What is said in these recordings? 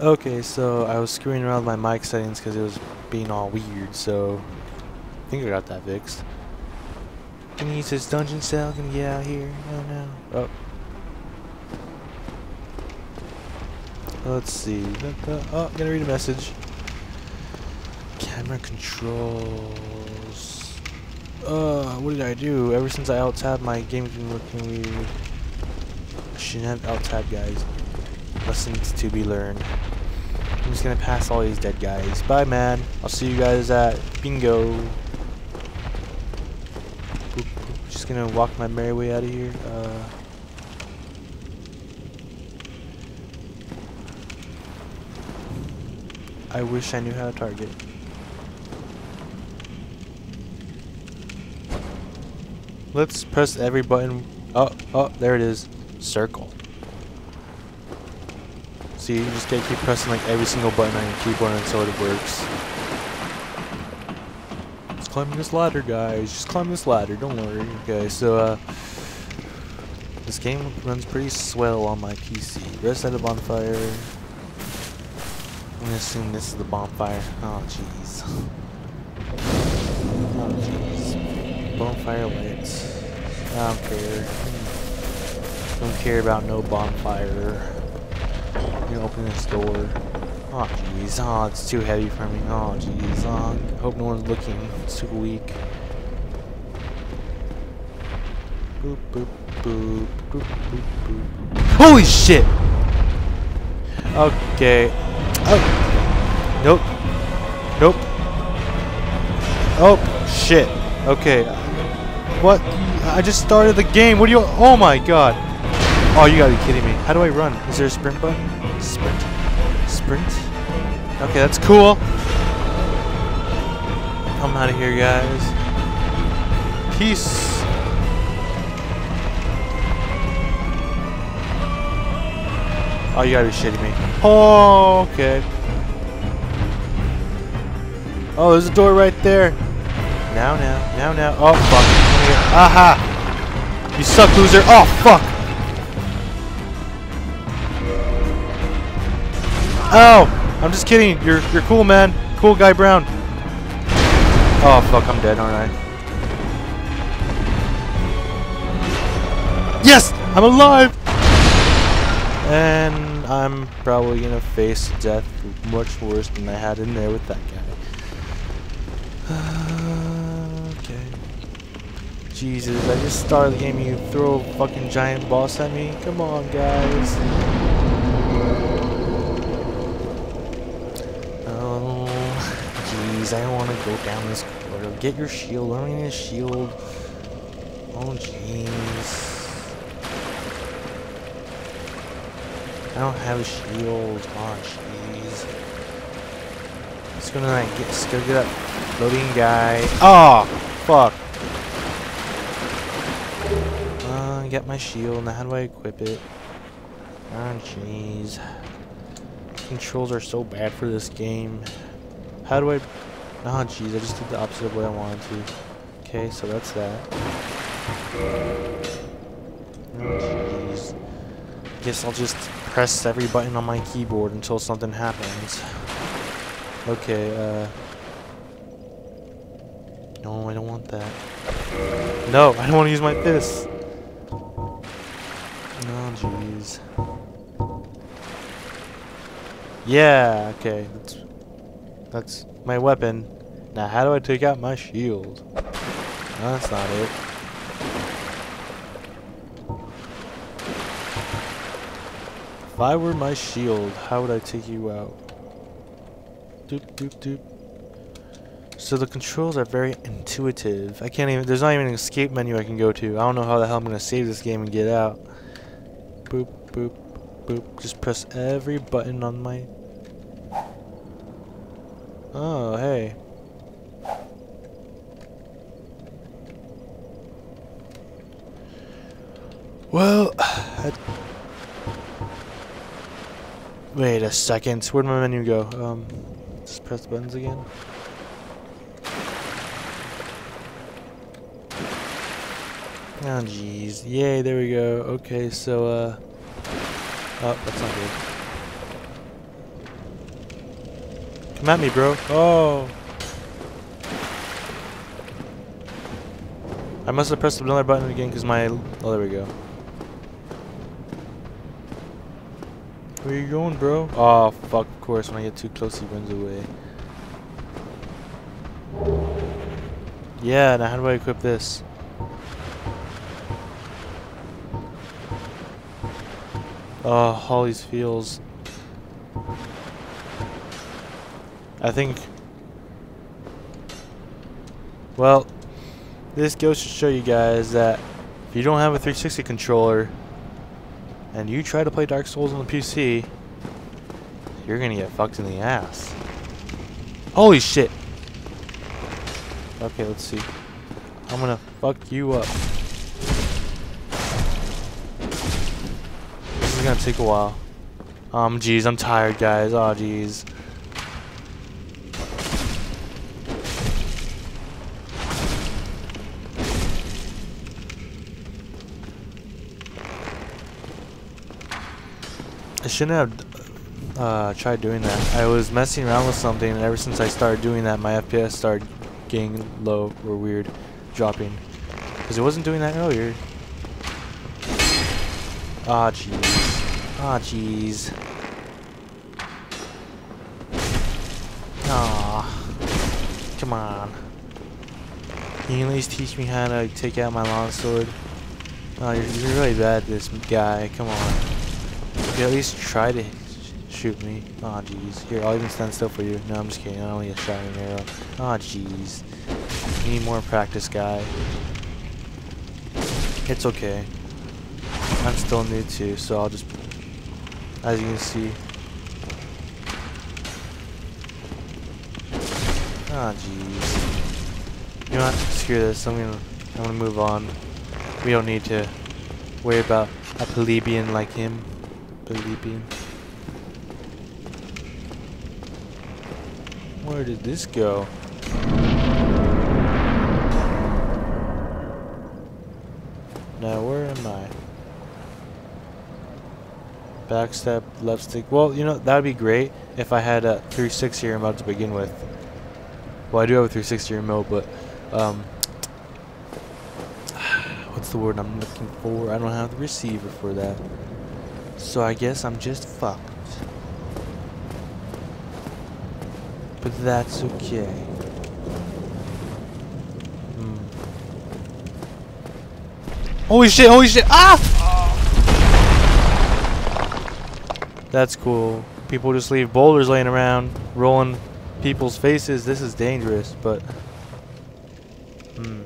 Okay, so I was screwing around with my mic settings because it was being all weird, so I think I got that fixed. Can you use this dungeon cell? Can you get out here? Oh no. Oh. Let's see. Oh, I'm gonna read a message. Camera controls. Uh, what did I do? Ever since I alt-tabbed, my game's been looking weird. I shouldn't have alt-tabbed, guys. Lessons to be learned. I'm just gonna pass all these dead guys. Bye, man. I'll see you guys at bingo. Boop, boop. Just gonna walk my merry way out of here. Uh, I wish I knew how to target. Let's press every button. Oh, oh, there it is. Circle. See, you just gotta keep pressing like every single button on your keyboard until it works. Just climbing this ladder, guys. Just climb this ladder. Don't worry. Okay, so uh, this game runs pretty swell on my PC. Rest at a bonfire. I'm gonna assume this is the bonfire. Oh, jeez. Oh, jeez. Bonfire lights. I don't care. Don't care about no bonfire. I'm open this door. Oh, jeez. Oh, it's too heavy for me. Oh, jeez. Oh, hope no one's looking. It's too weak. Boop, boop, boop, boop, boop, boop. Holy shit! Okay. Oh. Nope. Nope. Oh, shit. Okay. What? I just started the game. What do you... Oh my god. Oh, you gotta be kidding me. How do I run? Is there a sprint button? Sprint. Sprint. Okay, that's cool. I'm out of here, guys. Peace. Oh, you gotta be shitting me. Oh, okay. Oh, there's a door right there. Now, now, now, now. Oh, fuck. Aha! You suck, loser. Oh, fuck! Oh! I'm just kidding. You're you're cool, man. Cool guy Brown. Oh, fuck. I'm dead, aren't I? Yes! I'm alive! And I'm probably gonna face death much worse than I had in there with that guy. okay. Jesus, I just started the game you throw a fucking giant boss at me? Come on, guys. Oh, jeez, I don't want to go down this corridor. Get your shield. I don't need a shield. Oh, jeez. I don't have a shield. Oh, jeez. It's gonna like get, gonna get that loading guy. Oh, fuck. Uh, get my shield. Now, how do I equip it? Oh, jeez. Controls are so bad for this game. How do I? Oh, jeez. I just did the opposite of what I wanted to. Okay, so that's that. Oh, jeez. Guess I'll just press every button on my keyboard until something happens. Okay, uh... No, I don't want that. No, I don't want to use my fist. Oh, jeez. Yeah, okay. That's, that's my weapon. Now, how do I take out my shield? No, that's not it. If I were my shield, how would I take you out? Doop doop doop. So the controls are very intuitive. I can't even, there's not even an escape menu I can go to. I don't know how the hell I'm going to save this game and get out. Boop, boop, boop. Just press every button on my... Oh, hey. Well, I Wait a second. Where'd my menu go? Um, just press the buttons again. Oh, jeez. Yay, there we go. Okay, so, uh... Oh, that's not good. Come at me, bro. Oh. I must have pressed another button again because my... Oh, there we go. Where you going, bro? Oh, fuck, of course. When I get too close, he runs away. Yeah, now how do I equip this? Oh, Holly's feels. I think... Well, this goes to show you guys that if you don't have a 360 controller and you try to play Dark Souls on the PC, you're gonna get fucked in the ass. Holy shit! Okay, let's see. I'm gonna fuck you up. This is gonna take a while. Um, jeez, I'm tired, guys. Oh, jeez. I shouldn't have uh, tried doing that. I was messing around with something, and ever since I started doing that, my FPS started getting low or weird, dropping. Because it wasn't doing that earlier. Ah, jeez. Ah, jeez. Ah. Come on. Can you at least teach me how to take out my long sword? Oh, you're, you're really bad, this guy. Come on. You at least try to shoot me. Aw, oh, jeez. Here, I'll even stand still for you. No, I'm just kidding. I only a an arrow. Aw, oh, jeez. Need more practice, guy. It's okay. I'm still new too, so I'll just... As you can see... Oh, jeez. You know what? Screw this. I'm gonna, I'm gonna move on. We don't need to worry about a plebeian like him. Where did this go? Now where am I? Backstep, left stick. Well, you know, that would be great if I had a 360 remote to begin with. Well, I do have a 360 remote, but, um, what's the word I'm looking for? I don't have the receiver for that. So I guess I'm just fucked. But that's okay. Hmm. Holy shit, holy shit! Ah! That's cool. People just leave boulders laying around, rolling people's faces. This is dangerous, but... Hmm.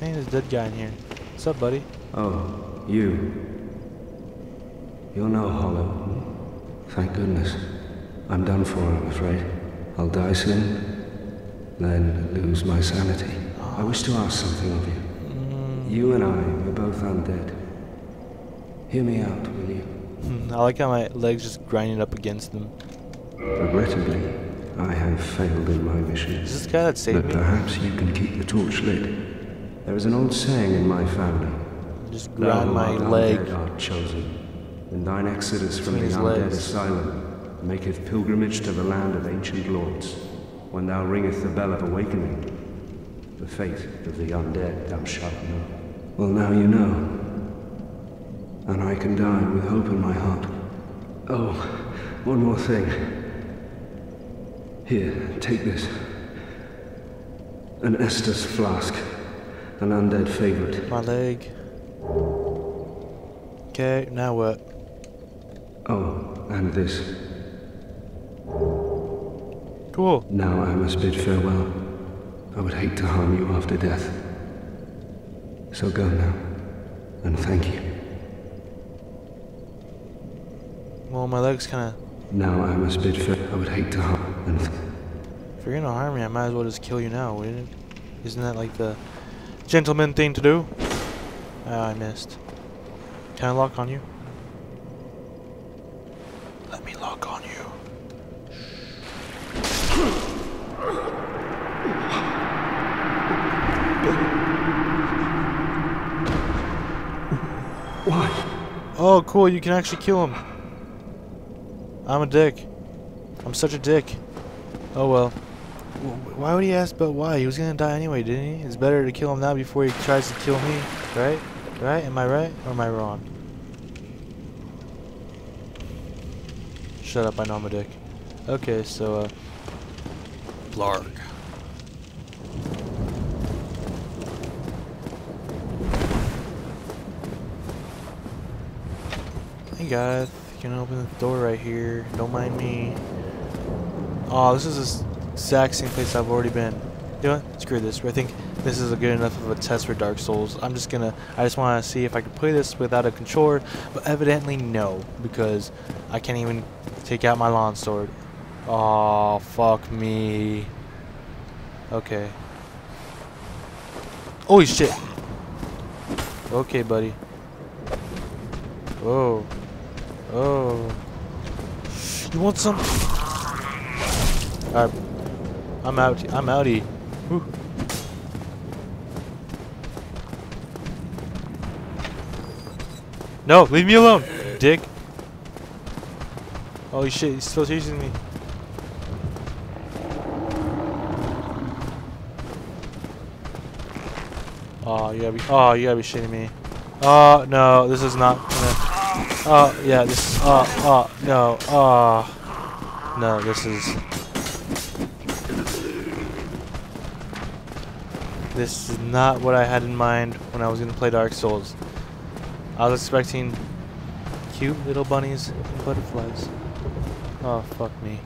Hey, there's a dead guy in here. What's up, buddy? Oh, you. You're no hollow. Thank goodness. I'm done for, I'm afraid. I'll die soon, then lose my sanity. I wish to ask something of you. Mm. You and I are both undead. Hear me out, will you? Hmm, I like how my legs just grinding up against them. Regrettably, I have failed in my mission. Is this guy that saved but me? perhaps you can keep the torch lit. There is an old saying in my family. Just grind my leg. art chosen. In thine exodus from the undead asylum, maketh pilgrimage to the land of ancient lords. When thou ringeth the bell of awakening, the fate of the undead thou shalt know. Well, now you know. And I can die with hope in my heart. Oh, one more thing. Here, take this. An Estus flask. An undead favorite. My leg. Okay, now what? Oh, and this. Cool. Now I must bid farewell. I would hate to harm you after death. So go now, and thank you. Well, my leg's kind of... Now I must bid farewell. I would hate to harm and If you're gonna harm me, I might as well just kill you now, wouldn't it? Isn't that like the gentleman thing to do? Ah, I missed. Can I lock on you? Let me lock on you. Why? Oh, cool, you can actually kill him. I'm a dick. I'm such a dick. Oh well. Why would he ask but why? He was gonna die anyway, didn't he? It's better to kill him now before he tries to kill me, right? Right? Am I right or am I wrong? Shut up, I know I'm a dick. Okay, so, uh... Blarg. Hey guys, you can open the door right here. Don't mind me. Oh, this is the exact same place I've already been. You know what? Screw this. I think this is a good enough of a test for Dark Souls. I'm just gonna. I just want to see if I can play this without a controller, but evidently no, because I can't even take out my long sword. Oh, fuck me. Okay. Holy shit. Okay, buddy. Oh. Oh. You want some? Alright. I'm out. I'm outie. Whew. No, leave me alone, dick. Holy shit, he's still chasing me. Oh, you gotta be. Oh, you gotta be shitting me. Oh no, this is not gonna. Oh yeah, this. Oh oh no. Oh no, this is. This is not what I had in mind when I was gonna play Dark Souls. I was expecting cute little bunnies and butterflies. Oh fuck me.